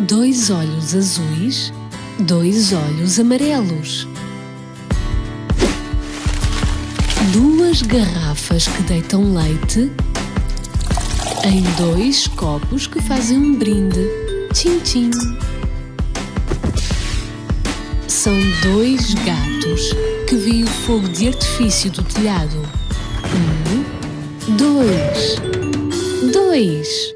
Dois olhos azuis, dois olhos amarelos. Duas garrafas que deitam leite em dois copos que fazem um brinde. Tchim, tchim. São dois gatos que veem o fogo de artifício do telhado. Um, dois, dois.